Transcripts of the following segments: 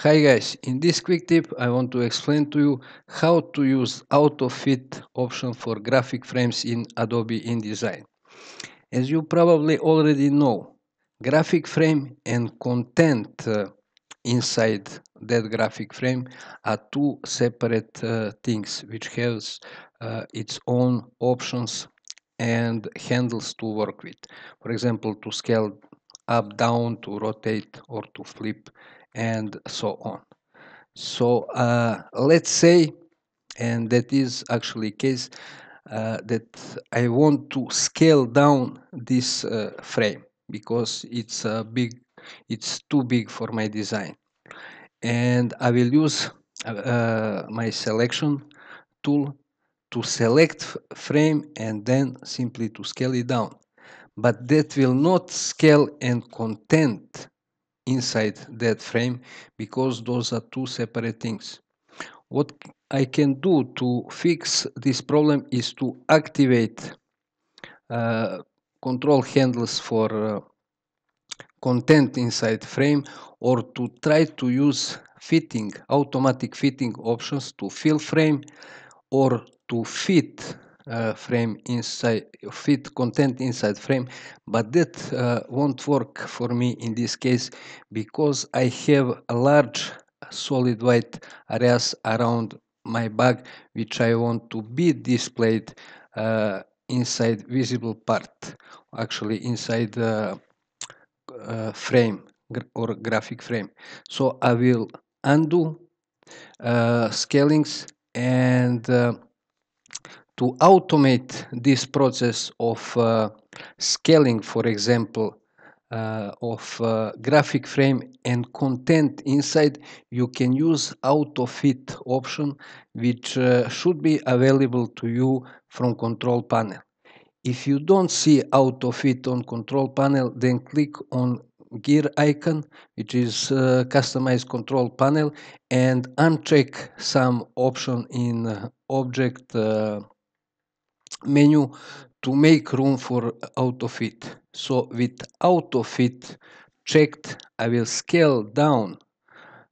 Hi guys, in this quick tip I want to explain to you how to use auto fit option for graphic frames in Adobe InDesign. As you probably already know, graphic frame and content uh, inside that graphic frame are two separate uh, things which has uh, its own options and handles to work with. For example, to scale up, down, to rotate or to flip and so on. So uh, let's say, and that is actually case, uh, that I want to scale down this uh, frame because it's a big, it's too big for my design. And I will use uh, my selection tool to select frame and then simply to scale it down. But that will not scale and content inside that frame because those are two separate things. What I can do to fix this problem is to activate uh, control handles for uh, content inside frame or to try to use fitting automatic fitting options to fill frame or to fit uh, frame inside fit content inside frame but that uh, won't work for me in this case because I have a large solid white areas around my bag which I want to be displayed uh, inside visible part actually inside the uh, frame or graphic frame. So I will undo uh, scalings and uh, to automate this process of uh, scaling, for example, uh, of uh, graphic frame and content inside, you can use auto fit option, which uh, should be available to you from control panel. If you don't see auto fit on control panel, then click on gear icon, which is uh, customized control panel, and uncheck some option in uh, object uh, menu to make room for auto fit. So with auto fit checked, I will scale down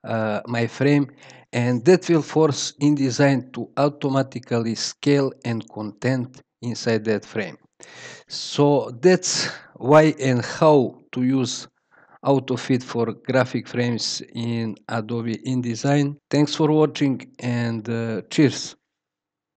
uh, my frame and that will force InDesign to automatically scale and content inside that frame. So that's why and how to use AutoFit for graphic frames in Adobe InDesign. Thanks for watching and uh, cheers!